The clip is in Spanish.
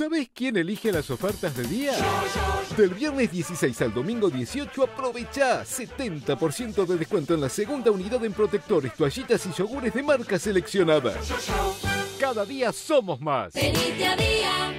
Sabes quién elige las ofertas de día? Del viernes 16 al domingo 18 aprovecha 70% de descuento en la segunda unidad en protectores, toallitas y yogures de marca seleccionada. Cada día somos más. Venite a día